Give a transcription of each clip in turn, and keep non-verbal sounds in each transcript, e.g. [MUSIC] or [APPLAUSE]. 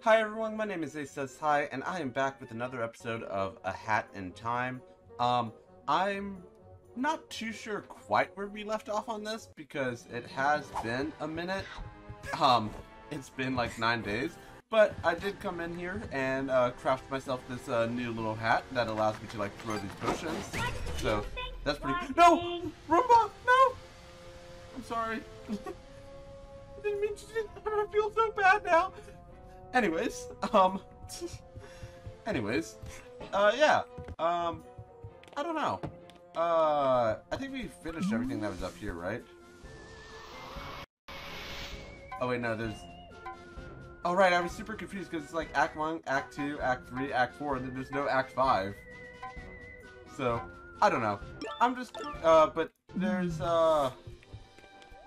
Hi everyone, my name is Ace Says Hi, and I am back with another episode of A Hat in Time. Um, I'm not too sure quite where we left off on this, because it has been a minute. Um, it's been like nine days, but I did come in here and uh, craft myself this uh, new little hat that allows me to like throw these potions. So, that's pretty- No! Roomba! No! I'm sorry. [LAUGHS] I didn't mean to. I feel so bad now. Anyways, um, [LAUGHS] anyways, uh, yeah, um, I don't know. Uh, I think we finished everything that was up here, right? Oh wait, no, there's. Oh right, I was super confused because it's like Act One, Act Two, Act Three, Act Four, and then there's no Act Five. So, I don't know. I'm just, uh, but there's, uh.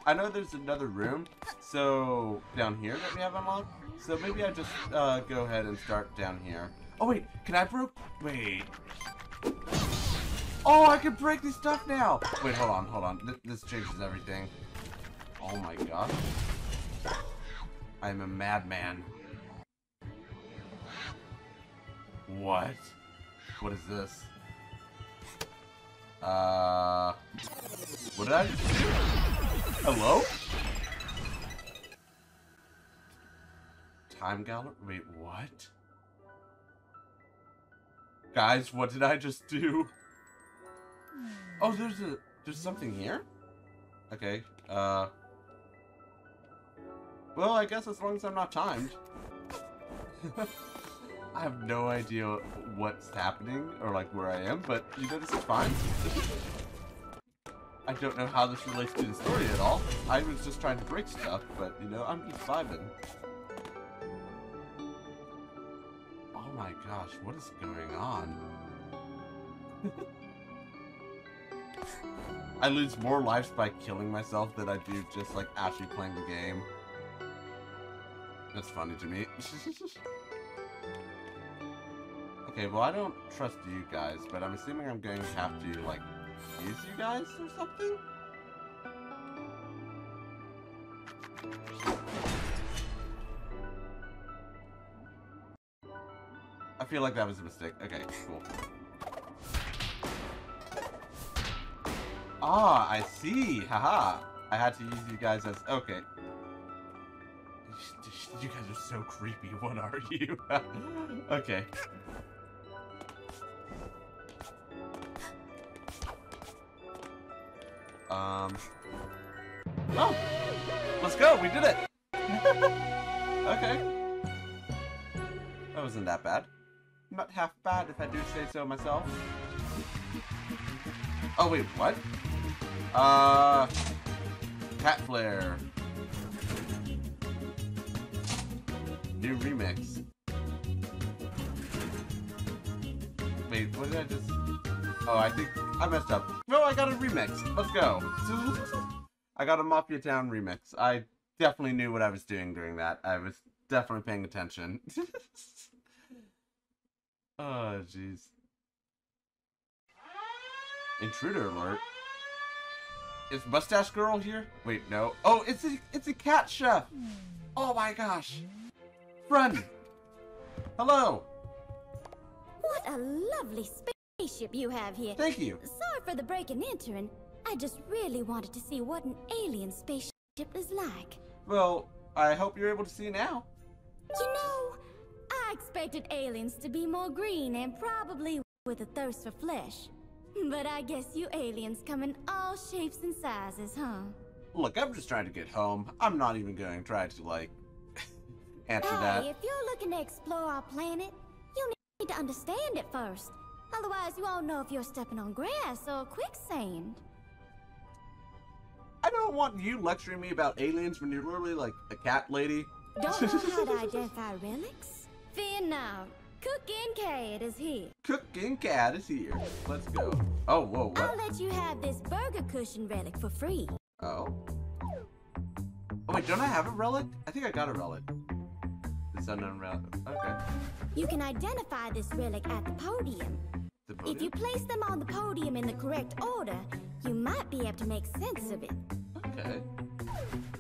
I know there's another room, so down here that we have unlocked. So maybe I just uh, go ahead and start down here. Oh wait, can I break? Wait. Oh, I can break this stuff now. Wait, hold on, hold on. Th this changes everything. Oh my god. I'm a madman. What? What is this? Uh, what did I? Hello? Time gallery? Wait, what? Guys, what did I just do? Oh, there's a there's something here? Okay, uh Well, I guess as long as I'm not timed. [LAUGHS] I have no idea what's happening or like where I am, but you know this is fine. I don't know how this relates to the story at all. I was just trying to break stuff, but you know, I'm just vibing. Gosh, what is going on? [LAUGHS] I lose more lives by killing myself than I do just like actually playing the game. That's funny to me. [LAUGHS] okay, well I don't trust you guys, but I'm assuming I'm going to have to like use you guys or something? Feel like that was a mistake. Okay, cool. Ah, I see. Haha. I had to use you guys as... Okay. You guys are so creepy. [LAUGHS] What are you? [LAUGHS] okay. Um. Oh! Let's go! We did it! [LAUGHS] okay. That wasn't that bad. Not half bad if I do say so myself. Oh wait, what? Uh, Cat Flare. New remix. Wait, what did I just... Oh, I think I messed up. No, I got a remix. Let's go. I got a Mafia Town remix. I definitely knew what I was doing during that. I was definitely paying attention. [LAUGHS] oh, jeez. Intruder alert. Is Mustache Girl here? Wait, no. Oh, it's a it's a cat chef. Oh my gosh. Run. Hello. What a lovely spaceship you have here. Thank you. Sorry for the break and entering. I just really wanted to see what an alien spaceship is like. Well, I hope you're able to see now. You know, I expected aliens to be more green and probably with a thirst for flesh. But I guess you aliens come in all shapes and sizes, huh? Look, I'm just trying to get home. I'm not even going to try to, like, [LAUGHS] answer hey, that. if you're looking to explore our planet, you need to understand it first. Otherwise, you won't know if you're stepping on grass or quicksand. I don't want you lecturing me about aliens when you're literally like a cat lady. Don't know how to [LAUGHS] identify relics? Fear not. Cooking Cat is here. Cooking Cat is here. Let's go. Oh, whoa, what? I'll let you have this burger cushion relic for free. Oh. Oh, wait, don't I have a relic? I think I got a relic. This unknown relic. Okay. You can identify this relic at the podium. The If you place them on the podium in the correct order, you might be able to make sense of it. Okay.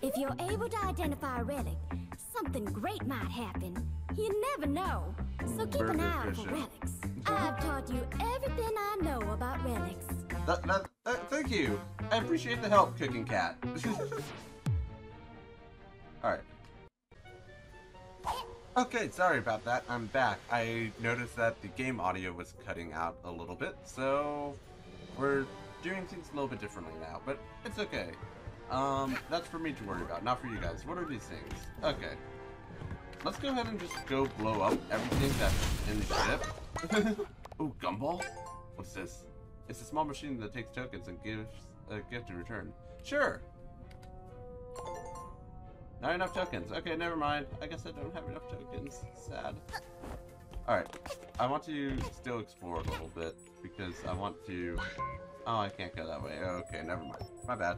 If you're able to identify a relic, something great might happen. You never know. So keep an eye out for relics. I've taught you everything I know about relics. That, that, that, thank you. I appreciate the help, Cooking Cat. [LAUGHS] Alright. Okay, sorry about that. I'm back. I noticed that the game audio was cutting out a little bit, so we're doing things a little bit differently now, but it's okay. Um, that's for me to worry about, not for you guys. What are these things? Okay. Let's go ahead and just go blow up everything that's in the ship. [LAUGHS] Ooh, gumball? What's this? It's a small machine that takes tokens and gives a gift in return. Sure. Not enough tokens. Okay, never mind. I guess I don't have enough tokens. Sad. Alright. I want to still explore a little bit because I want to... Oh, I can't go that way. Okay, never mind. My bad.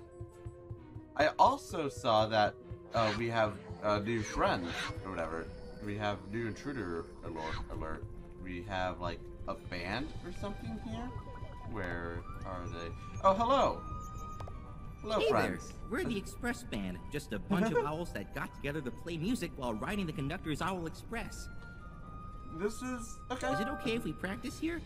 I also saw that uh, we have uh, new friends or whatever. We have new intruder alert. alert. We have like a band or something here. Where are they? Oh, hello. Hello, Hey friends. there, we're the Express Band, just a bunch of [LAUGHS] owls that got together to play music while riding the conductor's Owl Express. This is okay. Is it okay if we practice here?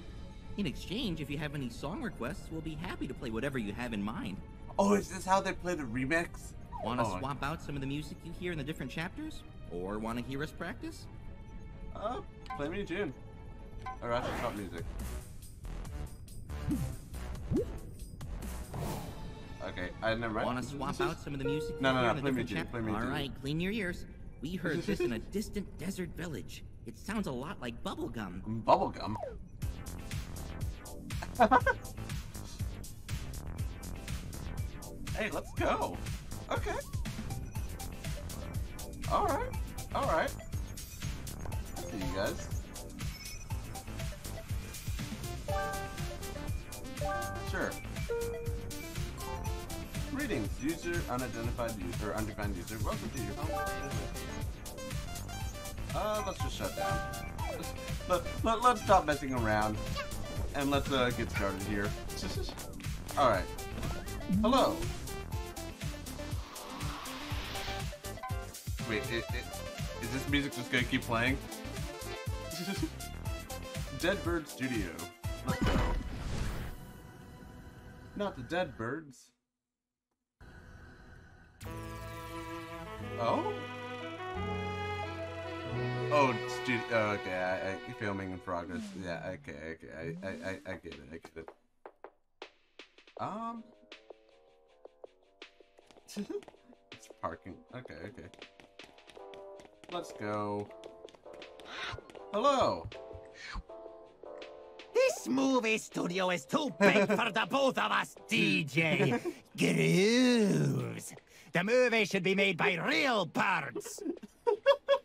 In exchange, if you have any song requests, we'll be happy to play whatever you have in mind. Oh, is this how they play the remix? Want to Oh, swap out some of the music you hear in the different chapters? Or want to hear us practice? Uh, play me a tune. Or stop music. Okay, I never mind. Want to swap out some of the music you No, no, hear no, in the play me different tune, play me All tune. right, clean your ears. We heard this in a [LAUGHS] distant desert village. It sounds a lot like bubblegum. Bubblegum. [LAUGHS] hey, let's go. Okay. Alright. Alright. I see you guys. Sure. Greetings, user, unidentified user, undefined user. Welcome to your home. Uh, let's just shut down. Let's, let, let, let's stop messing around. And let's uh, get started here. [LAUGHS] Alright. Hello. Wait, it, it, is this music just gonna keep playing? [LAUGHS] Dead Bird Studio. Let's [LAUGHS] go. Not the Dead Birds. Oh? Oh, stu- oh, okay, I, I, filming in progress. Yeah, okay, okay, I, I, I, I get it, I get it. Um. [LAUGHS] it's parking. Okay, okay. Let's go. Hello. This movie studio is too big [LAUGHS] for the both of us, DJ. [LAUGHS] Grooves. The movie should be made by real birds. [LAUGHS]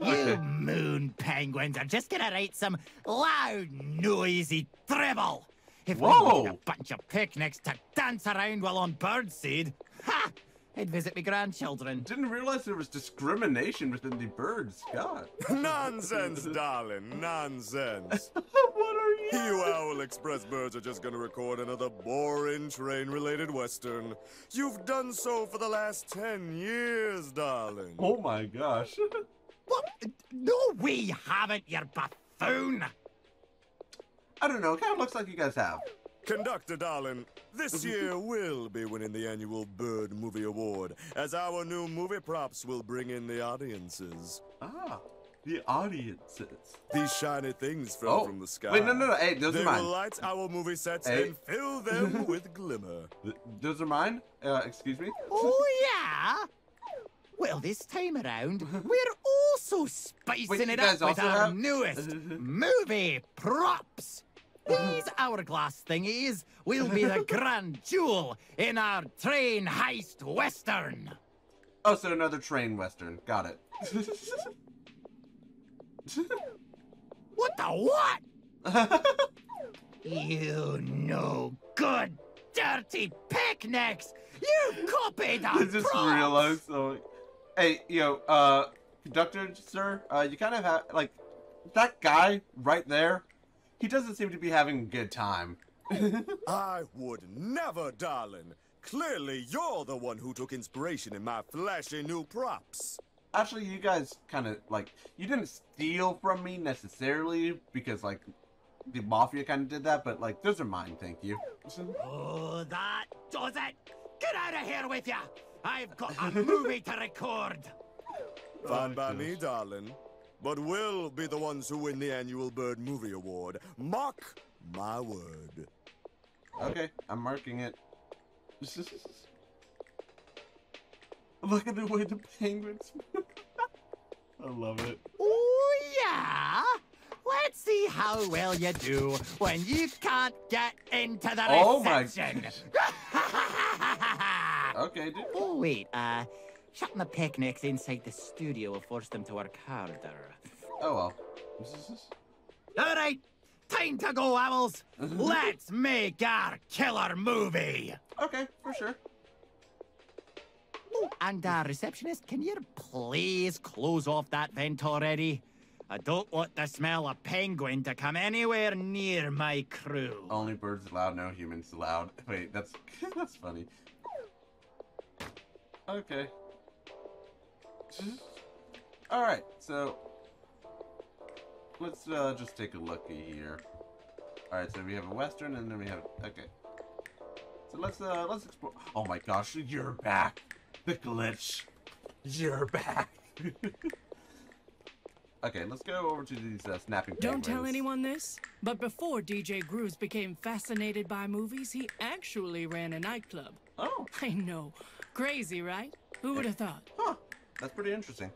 You moon penguins are just gonna write some loud, noisy dribble. If we Whoa. wanted a bunch of picnics to dance around while on birdseed, ha! I'd visit my grandchildren. Didn't realize there was discrimination within the birds. God. [LAUGHS] Nonsense, darling, nonsense. [LAUGHS] what are you? You Owl Express birds are just gonna record another boring train-related western. You've done so for the last ten years, darling. Oh my gosh. [LAUGHS] What? No, we haven't, you buffoon! I don't know. It kind of looks like you guys have. Conductor, darling, this [LAUGHS] year we'll be winning the annual Bird Movie Award, as our new movie props will bring in the audiences. Ah, the audiences. These shiny things fell Oh, from the sky. wait, no, no, no. Hey, those they are mine. will light our movie sets Hey. and fill them [LAUGHS] with glimmer. Th- those are mine. Uh, excuse me. [LAUGHS] Oh, yeah? Well, this time around, we're also spicing Wait, it up with our have- newest movie props. These hourglass thingies will be the [LAUGHS] grand jewel in our train heist western. Oh, so another train western. Got it. [LAUGHS] What the what? [LAUGHS] You no good, dirty picnics! You copied our I just props! realized. So, hey, yo, uh, conductor, sir, uh, you kind of have like that guy right there. He doesn't seem to be having a good time. [LAUGHS] I would never, darling. Clearly, you're the one who took inspiration in my flashy new props. actually, you guys kind of like you didn't steal from me necessarily because like the mafia kind of did that, but like those are mine. Thank you. Oh, that does it! Get out of here with ya! I've got a [LAUGHS] movie to record! Fine by me, darling. But we'll be the ones who win the annual Bird Movie Award. Mark my word. Okay, I'm marking it. [LAUGHS] Look at the way the penguins. move. [LAUGHS] I love it. Oh, yeah? Let's see how well you do when you can't get into the Oh my reception. [LAUGHS] Okay, dude. oh, wait, uh, shutting the picnics inside the studio will force them to work harder. Oh well. All right, time to go, owls. Let's make our killer movie. Okay, for sure. And uh, receptionist, can you please close off that vent already? I don't want the smell of penguin to come anywhere near my crew. Only birds allowed, no humans allowed. [LAUGHS] Wait, that's [LAUGHS] that's funny. Okay. All right, so let's uh, just take a looky here. All right, so we have a western, and then we have okay. So let's uh let's explore. Oh my gosh, you're back, the glitch. You're back. [LAUGHS] okay, let's go over to these uh, snapping. Don't tell anyone this, but before DJ Grooves became fascinated by movies, he actually ran a nightclub. Oh, I know. Crazy, right? Who would have thought? huh. That's pretty interesting.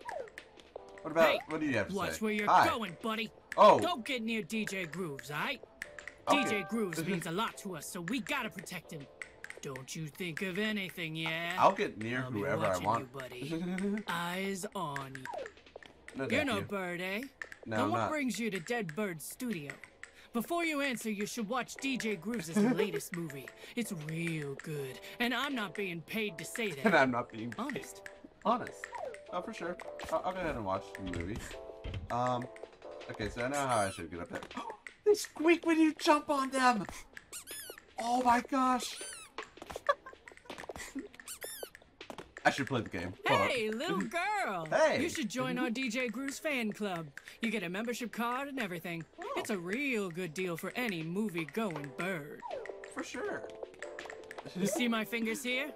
What about Hey, what do you have to Watch say? where you're Hi. going, buddy. Oh, Don't get near DJ Grooves, alright? Okay. DJ Grooves means a lot to us, so we gotta protect him. Don't you think of anything, yeah? I'll get near I'll whoever I want. you, buddy. [LAUGHS] Eyes on you. no, You're no you. bird, eh? No, then I'm what not. brings you to Dead Bird Studio? Before you answer, you should watch DJ Grooves' [LAUGHS] latest movie. It's real good, and I'm not being paid to say [LAUGHS] that. And. I'm not being paid. Honest. honest. Oh, for sure. I'll, I'll go ahead and watch the movie. Um, okay, so I know how I should get up there. [GASPS] they squeak when you jump on them. Oh my gosh. I should play the game. Hey, little girl! Hey. You should join our DJ Grooves fan club. You get a membership card and everything. It's a real good deal for any movie-going bird. For sure. You see my fingers here?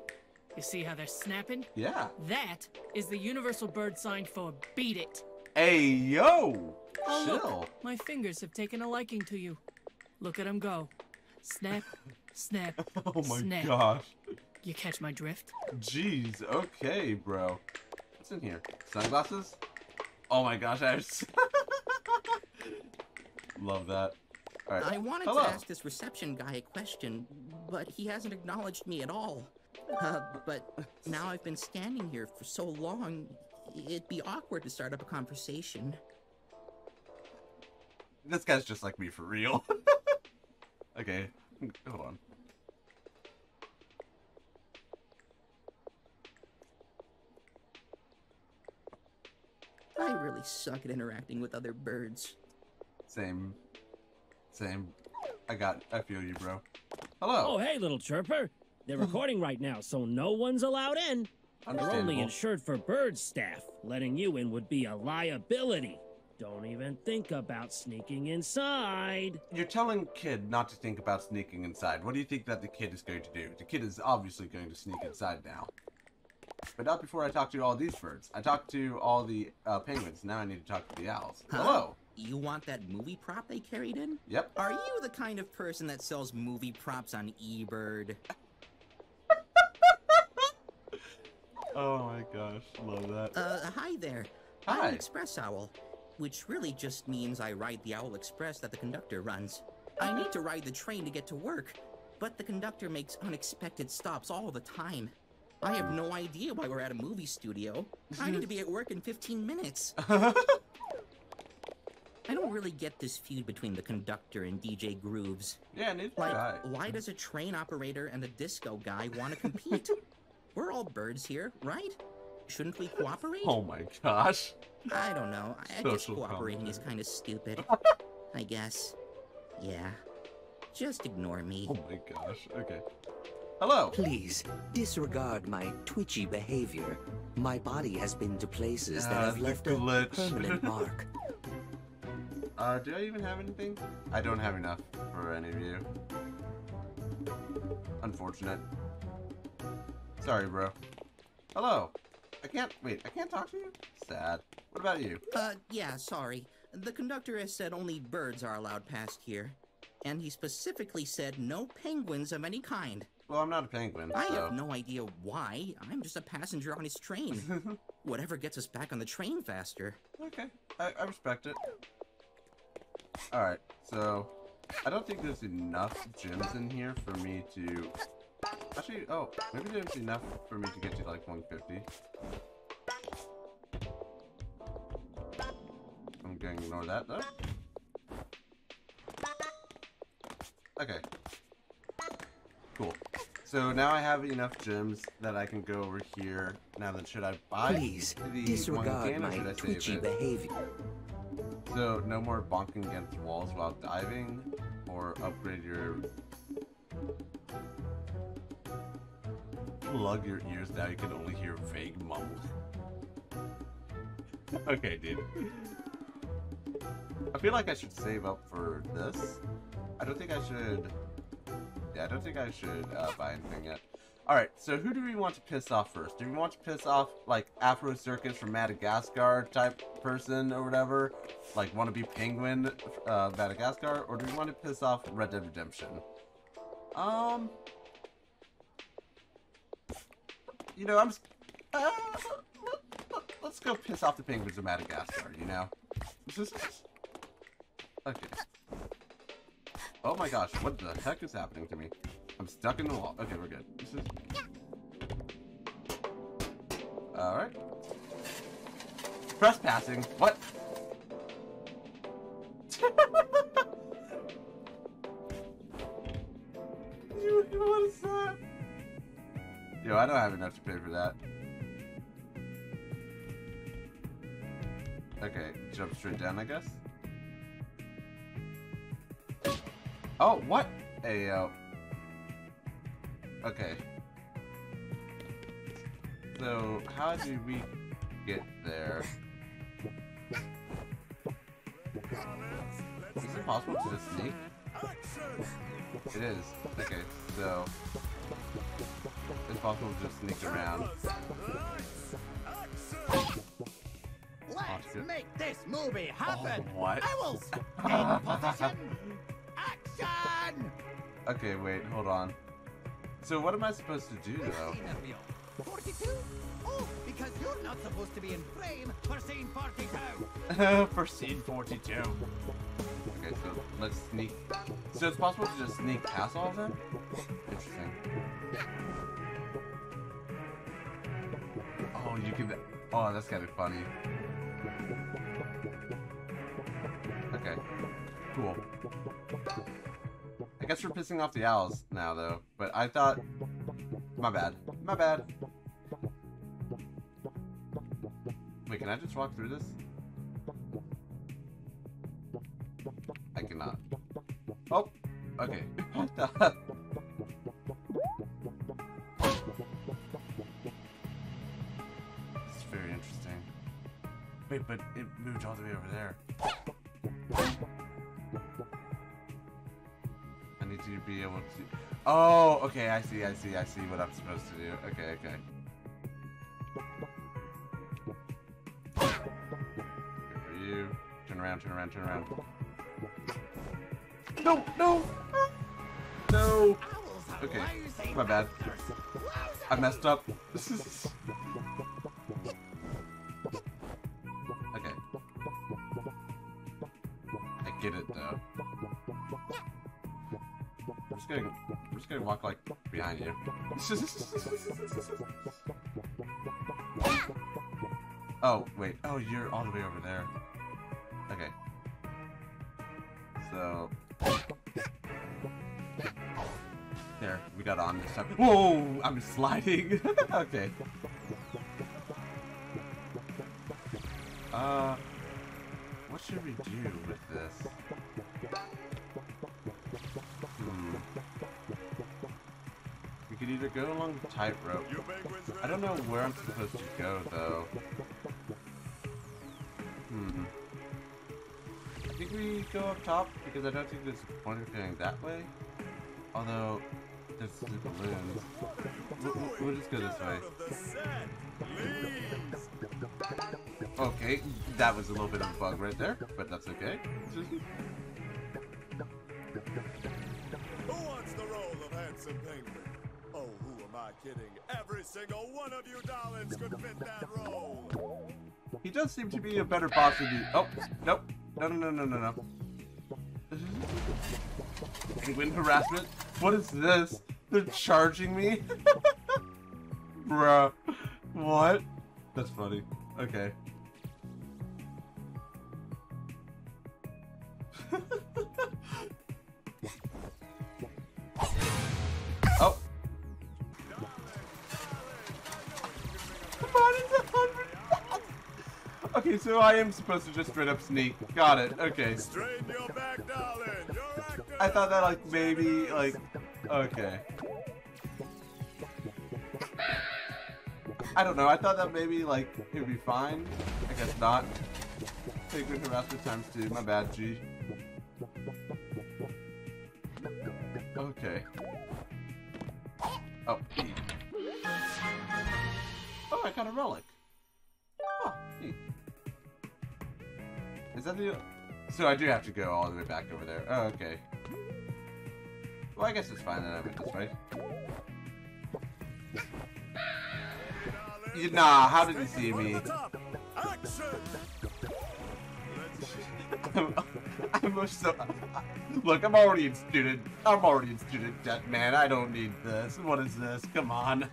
You see how they're snapping? Yeah. That is the universal bird sign for beat it. Hey, yo. Oh, Chill. look, my fingers have taken a liking to you. Look at them go. Snap, [LAUGHS] snap, Oh my snap. gosh. You catch my drift? Jeez, okay, bro. What's in here? Sunglasses? Oh my gosh, I have... [LAUGHS] Love that. Alright. I wanted Hello. to ask this reception guy a question, but he hasn't acknowledged me at all. Uh, but now I've been standing here for so long, it'd be awkward to start up a conversation. This guy's just like me for real. [LAUGHS] okay, hold on. I really suck at interacting with other birds. Same. Same. I got, I feel you, bro. Hello. Oh, hey, little chirper. They're recording right now, so no one's allowed in. They're only insured for bird staff. Letting you in would be a liability. Don't even think about sneaking inside. You're telling kid not to think about sneaking inside. What do you think that the kid is going to do? The kid is obviously going to sneak inside now. But not before I talk to all these birds. I talked to all the uh, penguins. Now I need to talk to the owls. Huh? Hello. You want that movie prop they carried in? Yep. Are you the kind of person that sells movie props on eBird? [LAUGHS] Oh my gosh, love that. Uh, hi there. Hi. I'm an Express Owl, which really just means I ride the Owl Express that the conductor runs. I need to ride the train to get to work, but the conductor makes unexpected stops all the time. I have no idea why we're at a movie studio. I need to be at work in 15 minutes. [LAUGHS] I don't really get this feud between the conductor and DJ Grooves. yeah, neither Like, why does a train operator and a disco guy want to compete? [LAUGHS] We're all birds here, right? Shouldn't we cooperate? Oh my gosh. I don't know. I, I guess Social cooperating is kind of stupid. [LAUGHS] I guess. Yeah. Just ignore me. Oh my gosh. Okay. Hello. Please, disregard my twitchy behavior. My body has been to places that Ah, have the left a permanent [LAUGHS] mark. Uh, do I even have anything? I don't have enough for any of you. Unfortunate. Sorry, bro. Hello. I can't, wait, I can't talk to you? Sad. What about you? Uh, yeah, sorry. The conductor has said only birds are allowed past here. And he specifically said no penguins of any kind. Well, I'm not a penguin, I so... have no idea why. I'm just a passenger on his train. [LAUGHS] Whatever gets us back on the train faster. Okay, I, I respect it. Alright, so... I don't think there's enough gems in here for me to... Actually, oh, maybe there's enough for me to get to like 150. I'm gonna ignore that though. Okay. Cool. So now I have enough gems that I can go over here. Now then, should I buy Please, the disregard my should I save twitchy it? behavior. So no more bonking against walls while diving, or upgrade your. Plug your ears now. You can only hear vague mumble. [LAUGHS] okay, dude. I feel like I should save up for this. I don't think I should. Yeah, I don't think I should uh, buy anything yet. Alright, so who do we want to piss off first? Do we want to piss off, like, Afro Circus from Madagascar type person or whatever? Like, wannabe penguin, uh, Madagascar? Or do we want to piss off Red Dead Redemption? Um... You know, I'm... Uh, let's go piss off the penguins of Madagascar, you know? okay. Oh my gosh, what the heck is happening to me? I'm stuck in the wall. Okay, we're good. This is... Alright. Trespassing. What? [LAUGHS] Yo, I don't have enough to pay for that. Okay, jump straight down, I guess. Oh, what? Ayo. Okay. So, how do we get there? Is it possible to just sneak? It is. Okay, so... Possible just sneak around. Let's make this movie happen. Oh, what? I will in position. Action! Okay, wait, hold on. So what am I supposed to do, though? 42? Oh, because you're not supposed to be in frame for scene 42. [LAUGHS] For scene 42. Okay, so let's sneak. So it's possible to just sneak past all of them? Interesting. Oh, gotta be funny. Okay. Cool. I guess we're pissing off the owls now, though. But I thought. My bad. My bad. Wait, can I just walk through this? Okay. I see. I see. I see what I'm supposed to do. Okay. Okay. For you. Turn around. Turn around. Turn around. No, no, no. Okay, my bad. I messed up. Just gonna walk like behind you. oh wait. Oh, you're all the way over there. Okay. So. There, we got on this time. Whoa, I'm sliding. [LAUGHS] okay. Uh, what should we do with this? Go along the tightrope. I don't know where I'm supposed to go, though. Hmm. I think we go up top, because I don't think there's a point of going that way. Although, there's the balloons. We'll, we'll- just go this way. Okay, that was a little bit of a bug right there, but that's okay. Who wants the role of handsome penguin? I kidding? Every single one of you darlings could fit that role. He does seem to be a better boss than you. Oh, nope. No, no, no, no, no, no. Penguin harassment? What is this? They're charging me? [LAUGHS] Bruh. What? That's funny. Okay. Okay, so I am supposed to just straight up sneak. Got it. Okay. Straighten your back, darling. You're acting. I thought that like maybe like okay. I don't know. I thought that maybe like it would be fine. I guess not. Penguin harassment times two. My bad, G. Okay. Oh. Oh, I got a relic. Is that the? So I do have to go all the way back over there. Oh, okay. Well, I guess it's fine that I went this way. [LAUGHS] Nah, how did he see me? the top. Action. Let's [LAUGHS] I'm, I'm so. [LAUGHS] Look, I'm already in student. I'm already in student debt, man. I don't need this. What is this? Come on.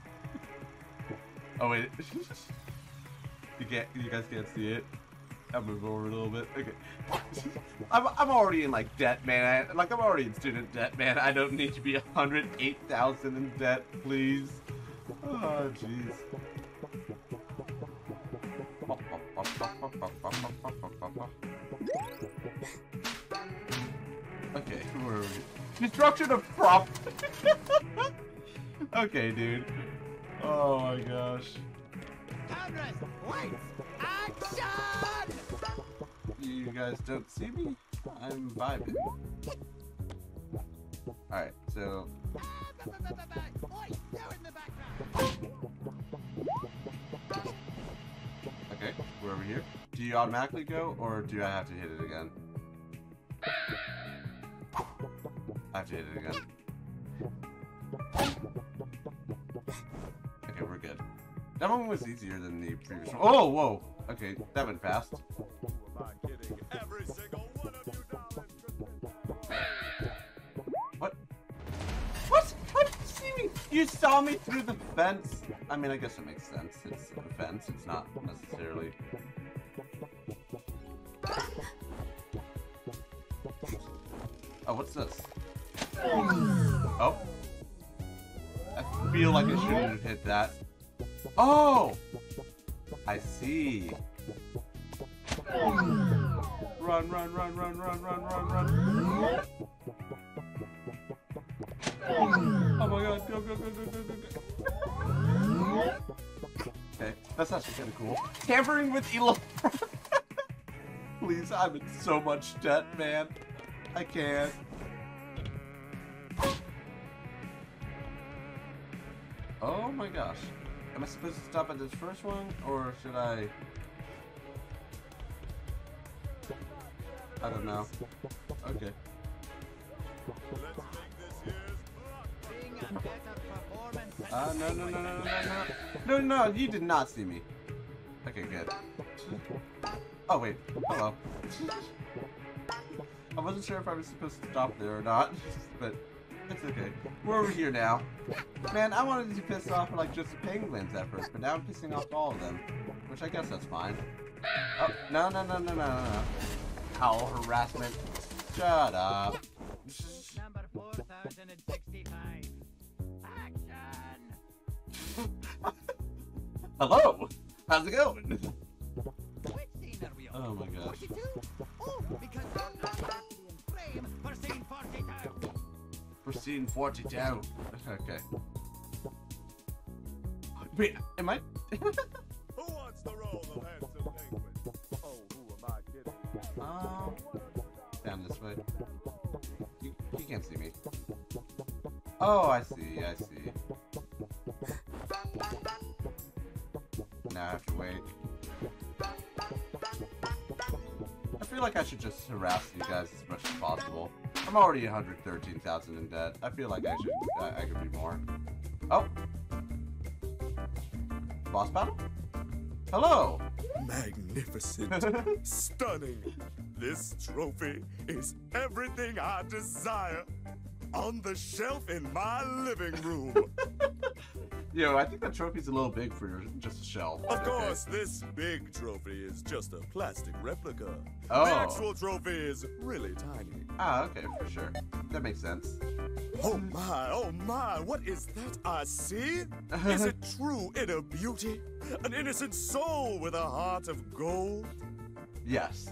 Oh wait. You can't. You guys can't see it. I'll move over a little bit. Okay. I'm, I'm already in like debt, man. I, like I'm already in student debt, man. I don't need to be 108,000 in debt, please. Oh, jeez. Okay, where are we? Destruction of prop. [LAUGHS] okay, dude. Oh my gosh. Cameras, lights, action! You guys don't see me? I'm vibing. Alright, so okay, we're over here. Do you automatically go or do I have to hit it again? I have to hit it again. Okay, we're good. That one was easier than the previous one. Oh, whoa! Okay, that went fast. Every single one of you darlings What? What? Did you? You saw me through the fence? I mean, I guess it makes sense. It's a fence. It's not necessarily... Oh, what's this? Oh. I feel like I shouldn't have hit that. Oh! I see. Run, run, run, run, run, run, run, run. Oh my god, go, go, go, go, go, go, go. Okay, that's actually kind of cool. Tampering with Elo. [LAUGHS] Please, I'm in so much debt, man. I can't. Oh my gosh. Am I supposed to stop at this first one, or should I... I don't know. Okay. Let's make this year's Being a better performance. Uh, no, no, no, no, no, no, no, no, no, you did not see me. Okay, good. Oh, wait. Hello. I wasn't sure if I was supposed to stop there or not, but it's okay. We're over here now. Man, I wanted to piss off like just the penguins at first, but now I'm pissing off all of them, which I guess that's fine. Oh, no, no, no, no, no, no, no owl harassment. Shut up. Number 4065. Action! Hello! How's it going? Oh my gosh. Pristine 42. Okay. Wait, am I? [LAUGHS] Who wants the role of head? Um, down this way. You, you can't see me. Oh, I see. I see. Now I have to wait. I feel like I should just harass you guys as much as possible. I'm already 113,000 in debt. I feel like I should. I, I could be more. Oh. Boss battle? Hello. Magnificent. [LAUGHS] Stunning. This trophy is everything I desire. On the shelf in my living room. [LAUGHS] Yo, I think that trophy's a little big for your, just a shell. Of Okay. course, this big trophy is just a plastic replica. Oh. The actual trophy is really tiny. Ah, okay, for sure. That makes sense. Oh my, oh my, what is that I see? Is [LAUGHS] it true inner beauty? An innocent soul with a heart of gold? Yes.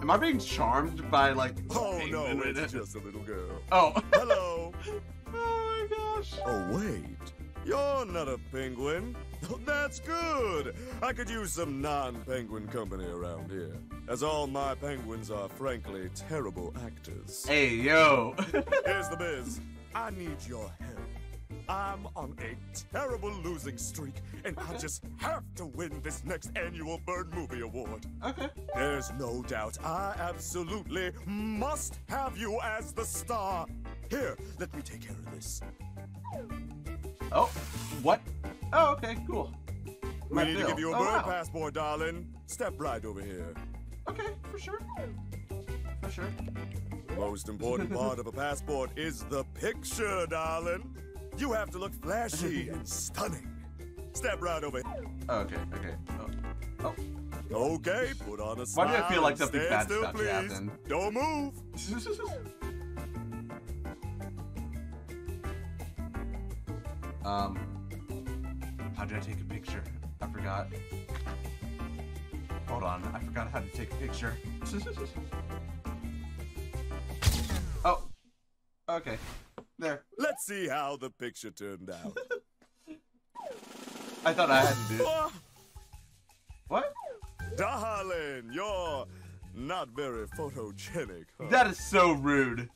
Am I being charmed by like? Oh no, it's it? just a little girl. Oh. Hello. [LAUGHS] oh my gosh. Oh wait, you're not a penguin. Oh, That's good. I could use some non-penguin company around here, as all my penguins are frankly terrible actors. Hey yo. [LAUGHS] Here's the biz. I need your help. I'm on a terrible losing streak, and I just have to win this next annual Bird Movie Award. okay. There's no doubt I absolutely must have you as the star. Here, let me take care of this. Oh, what? Oh, okay, cool. We My need to give you a Oh, bird wow. passport, darling. Step right over here. Okay, for sure. For sure. The most important part of a passport is the picture, darling. You have to look flashy [LAUGHS] and stunning. Step right over here. Okay, okay. Oh. oh. Okay, put on a Why do I feel like something bad's still, to please. happen? Don't move. [LAUGHS] um, how did I take a picture? I forgot. Hold on, I forgot how to take a picture. [LAUGHS] oh, okay, there. Let's see how the picture turned out. I thought I had to do it. Oh, What? darling, you're not very photogenic. huh? That is so rude.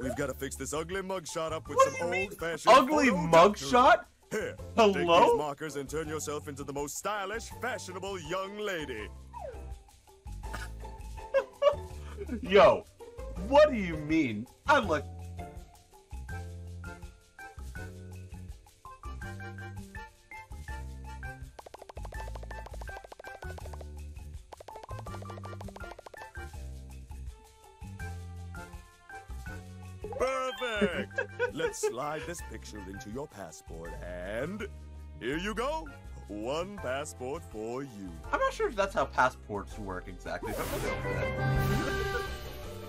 We've got to fix this ugly mugshot up with What some old-fashioned Ugly mugshot? Here, Hello? take these markers and turn yourself into the most stylish, fashionable young lady. [LAUGHS] Yo, what do you mean? I look. Slide this picture into your passport, and here you go. One passport for you. I'm not sure if that's how passports work exactly, but let's go that.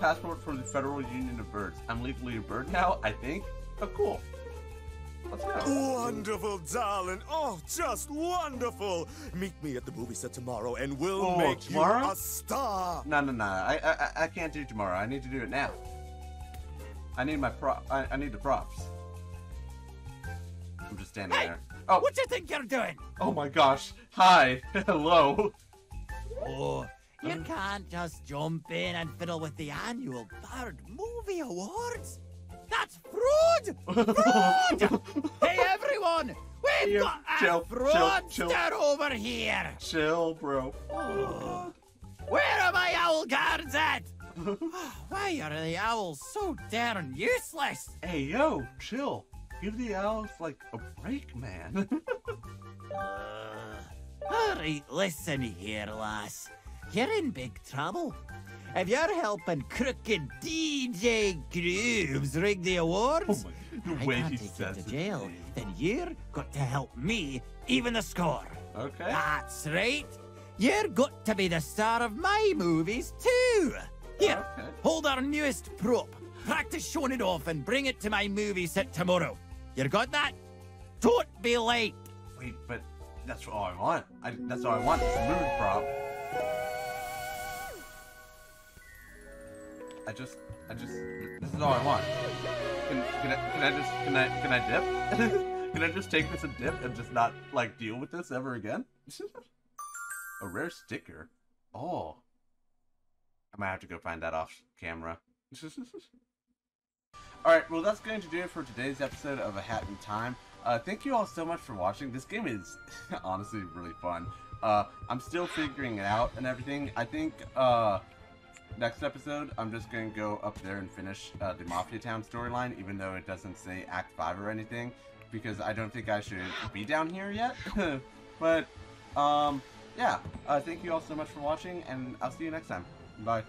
Passport for the Federal Union of Birds. I'm legally a bird now, I think. Oh, cool. Let's go. Wonderful, darling. Oh, just wonderful. Meet me at the movie set tomorrow, and we'll Oh, make tomorrow? you a star. No, no, no. I, I, I can't do tomorrow. I need to do it now. I need my prop. I, I need the props. I'm just standing Hey! there. Oh, What you think you're doing? oh my gosh. Hi. [LAUGHS] Hello. Oh, you can't just jump in and fiddle with the annual Bird Movie Awards. That's fraud! Fraud! [LAUGHS] hey, everyone! We've Hey, got a chill, chill, chill. fraudster over here! Chill, bro. Oh, where are my owl guards at? [LAUGHS] Why are the owls so darn useless? Hey, yo, chill. Give the owls like a break, man. [LAUGHS] All right, listen here, lass. You're in big trouble. If you're helping crooked DJ Grooves rig the awards, Oh the I way he take says you to it. jail. Then you're got to help me even the score. Okay. That's right. You're got to be the star of my movies too. Here, Okay. hold our newest prop. Practice showing it off and bring it to my movie set tomorrow. You got that? Don't be late. Wait, but that's all I want. I, that's all I want. It's a movie prop. I just, I just, this is all I want. can, can, I, can I just can I can I dip? [LAUGHS] can I just take this and dip and just not like deal with this ever again? [LAUGHS] A rare sticker. Oh. I might have to go find that off camera. [LAUGHS] Alright, well that's going to do it for today's episode of A Hat in Time. Uh, thank you all so much for watching. This game is [LAUGHS] honestly really fun. Uh, I'm still figuring it out and everything. I think uh, next episode I'm just going to go up there and finish uh, the Mafia Town storyline, even though it doesn't say Act 5 or anything, because I don't think I should be down here yet. [LAUGHS] but, um, yeah, uh, thank you all so much for watching, and I'll see you next time. Bye.